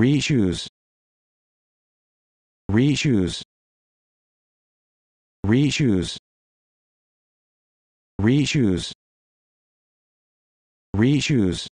Re-choose. Re-choose. Re-choose.